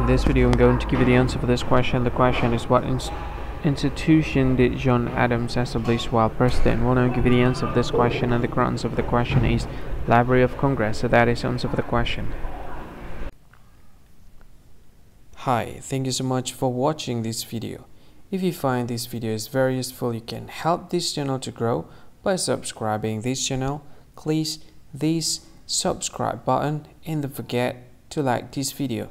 In this video, I'm going to give you the answer for this question. The question is what ins institution did John Adams establish while president? We'll now give you the answer of this question and the answer of the question is Library of Congress. So that is the answer for the question. Hi, thank you so much for watching this video. If you find this video is very useful, you can help this channel to grow by subscribing this channel. Please this subscribe button and don't forget to like this video.